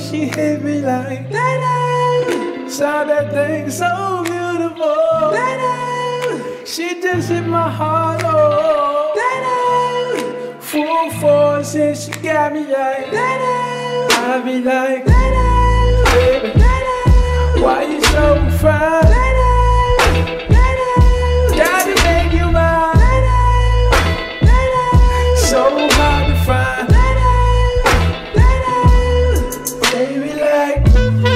she hit me like that. Saw that thing so beautiful. That she just hit my heart. Oh, full force and she got me like that. I be like, baby, why you so fine? Thank you.